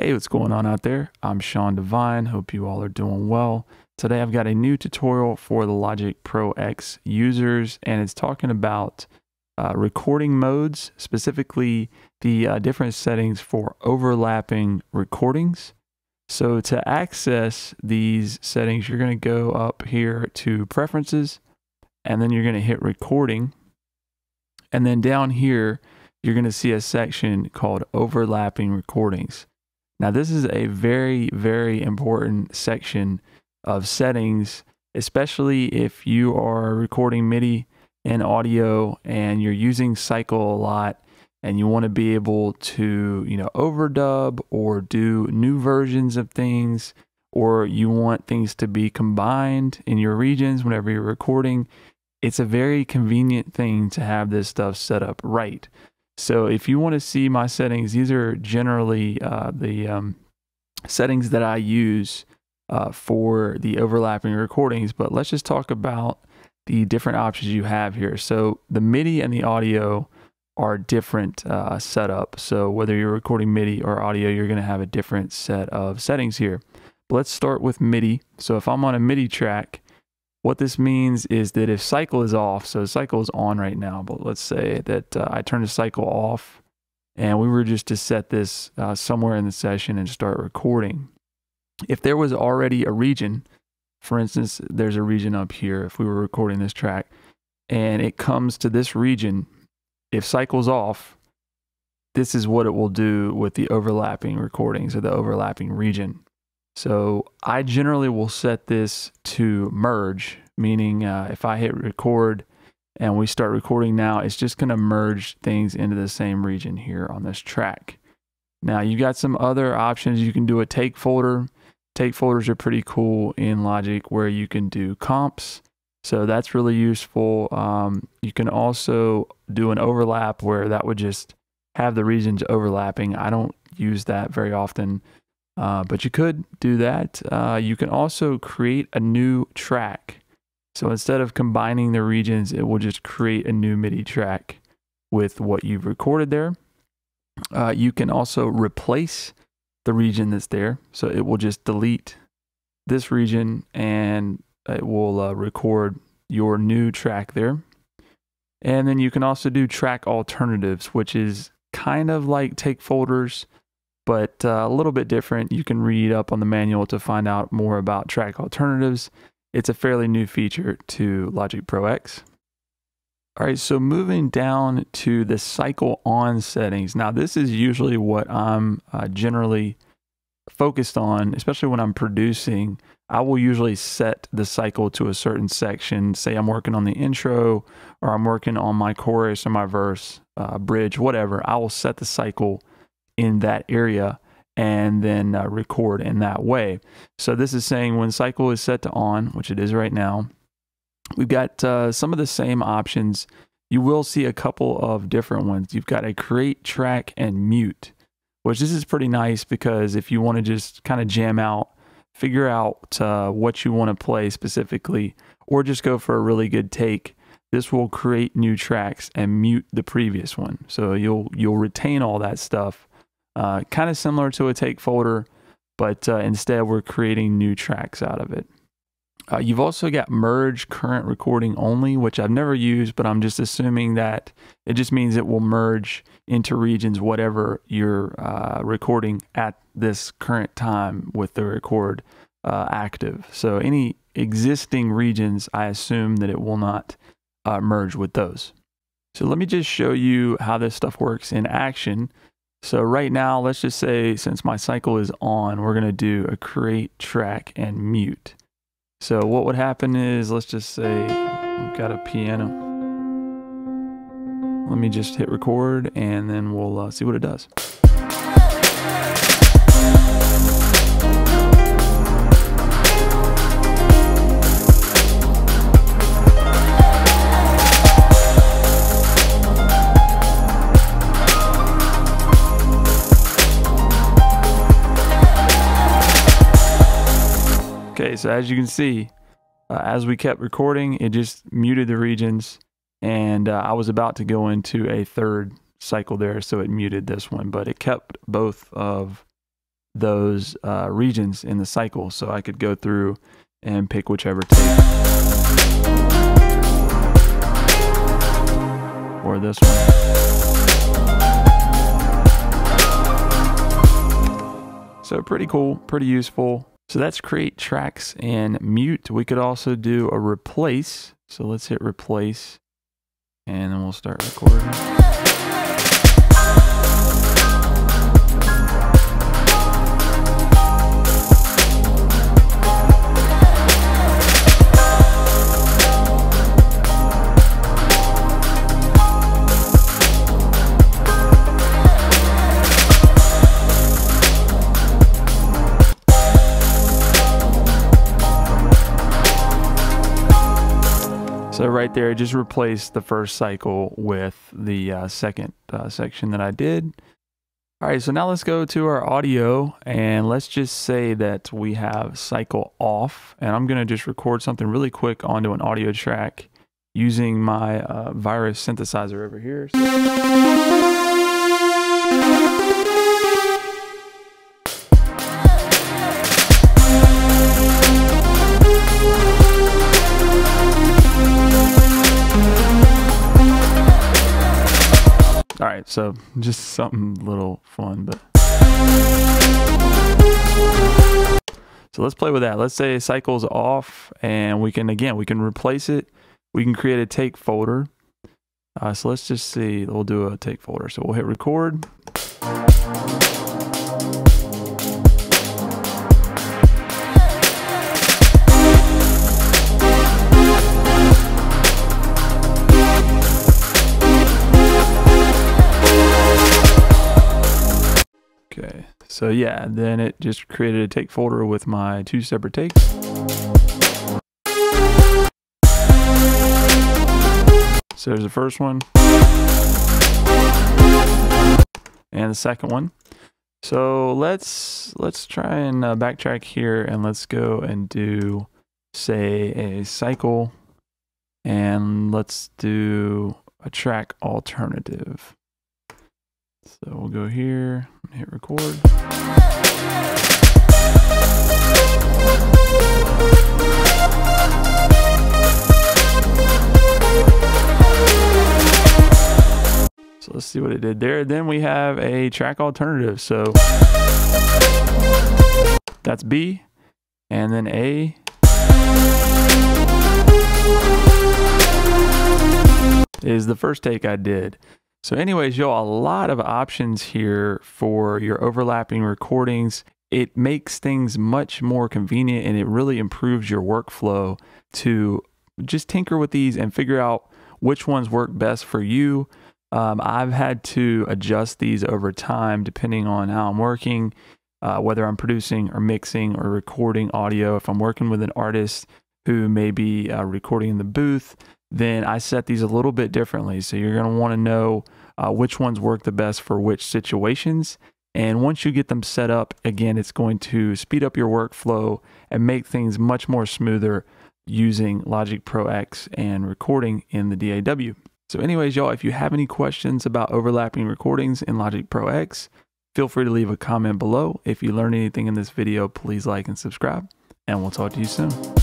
Hey, what's going on out there? I'm Sean Divine. Hope you all are doing well. Today I've got a new tutorial for the Logic Pro X users, and it's talking about uh, recording modes, specifically the uh, different settings for overlapping recordings. So to access these settings, you're going to go up here to Preferences, and then you're going to hit Recording. And then down here, you're going to see a section called Overlapping Recordings. Now, this is a very, very important section of settings, especially if you are recording MIDI and audio and you're using Cycle a lot and you want to be able to, you know, overdub or do new versions of things, or you want things to be combined in your regions whenever you're recording, it's a very convenient thing to have this stuff set up right. So if you want to see my settings, these are generally uh, the um, settings that I use uh, for the overlapping recordings. But let's just talk about the different options you have here. So the MIDI and the audio are different uh, setup. So whether you're recording MIDI or audio, you're going to have a different set of settings here. But let's start with MIDI. So if I'm on a MIDI track, what this means is that if cycle is off, so cycle is on right now, but let's say that uh, I turn the cycle off and we were just to set this uh, somewhere in the session and start recording. If there was already a region, for instance, there's a region up here, if we were recording this track, and it comes to this region, if cycle's off, this is what it will do with the overlapping recordings or the overlapping region. So I generally will set this to merge, meaning uh, if I hit record and we start recording now, it's just going to merge things into the same region here on this track. Now you got some other options. You can do a take folder. Take folders are pretty cool in Logic where you can do comps. So that's really useful. Um, you can also do an overlap where that would just have the regions overlapping. I don't use that very often. Uh, but you could do that. Uh, you can also create a new track. So instead of combining the regions, it will just create a new MIDI track with what you've recorded there. Uh, you can also replace the region that's there. So it will just delete this region and it will uh, record your new track there. And then you can also do track alternatives, which is kind of like take folders but uh, a little bit different. You can read up on the manual to find out more about track alternatives. It's a fairly new feature to Logic Pro X. All right, so moving down to the cycle on settings. Now, this is usually what I'm uh, generally focused on, especially when I'm producing. I will usually set the cycle to a certain section. Say I'm working on the intro or I'm working on my chorus or my verse, uh, bridge, whatever. I will set the cycle in that area and then uh, record in that way. So this is saying when cycle is set to on, which it is right now, we've got uh, some of the same options. You will see a couple of different ones. You've got a create track and mute, which this is pretty nice because if you want to just kind of jam out, figure out uh, what you want to play specifically, or just go for a really good take, this will create new tracks and mute the previous one. So you'll you'll retain all that stuff uh, kind of similar to a take folder, but uh, instead we're creating new tracks out of it. Uh, you've also got merge current recording only, which I've never used, but I'm just assuming that it just means it will merge into regions whatever you're uh, recording at this current time with the record uh, active. So any existing regions, I assume that it will not uh, merge with those. So let me just show you how this stuff works in action. So right now, let's just say since my cycle is on, we're going to do a create track and mute. So what would happen is, let's just say we've got a piano. Let me just hit record and then we'll uh, see what it does. Okay, so as you can see, uh, as we kept recording, it just muted the regions, and uh, I was about to go into a third cycle there, so it muted this one, but it kept both of those uh, regions in the cycle. So I could go through and pick whichever take. Or this one. So pretty cool, pretty useful. So that's create tracks and mute. We could also do a replace. So let's hit replace and then we'll start recording. Right there, I just replace the first cycle with the uh, second uh, section that I did. All right, so now let's go to our audio and let's just say that we have cycle off and I'm gonna just record something really quick onto an audio track using my uh, virus synthesizer over here. So right, so just something little fun, but. So let's play with that. Let's say cycle's off and we can, again, we can replace it. We can create a take folder. Uh, so let's just see, we'll do a take folder. So we'll hit record. So yeah, then it just created a take folder with my two separate takes. So there's the first one. And the second one. So let's let's try and uh, backtrack here and let's go and do say a cycle and let's do a track alternative. So we'll go here hit record. So let's see what it did there. Then we have a track alternative. So that's B and then A. Is the first take I did. So anyways, y'all, a lot of options here for your overlapping recordings. It makes things much more convenient and it really improves your workflow to just tinker with these and figure out which ones work best for you. Um, I've had to adjust these over time depending on how I'm working, uh, whether I'm producing or mixing or recording audio. If I'm working with an artist who may be uh, recording in the booth, then I set these a little bit differently. So you're going to want to know uh, which ones work the best for which situations. And once you get them set up, again, it's going to speed up your workflow and make things much more smoother using Logic Pro X and recording in the DAW. So, anyways, y'all, if you have any questions about overlapping recordings in Logic Pro X, feel free to leave a comment below. If you learned anything in this video, please like and subscribe, and we'll talk to you soon.